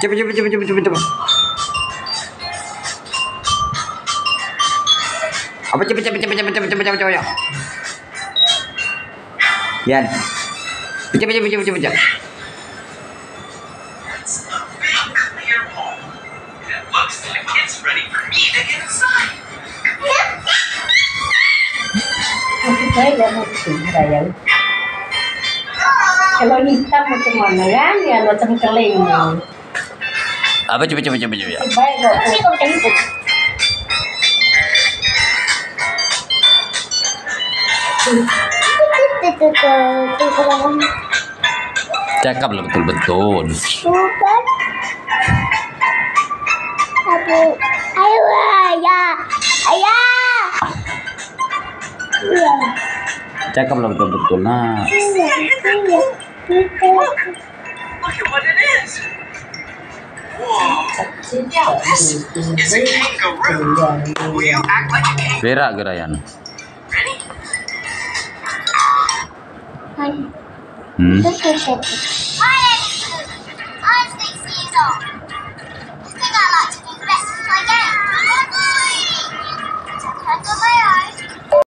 Cepet cepet cepet cepet cepet cepet. Apa cepet cepet cepet cepet cepet cepet cepet cepet. Yan. Cepet cepet cepet cepet cepet. Ya. Kalau hitam macam mana kan? Ya macam keling. Apa coba coba coba coba. ya. Cakap lah betul-betul. Aku ayo ayah. Ayah. Cakap lah betul-betul. Nah. Iya, iya. Iya, This is a kangaroo. Will you act like a kangaroo? Berak ke Ryan? Hmm.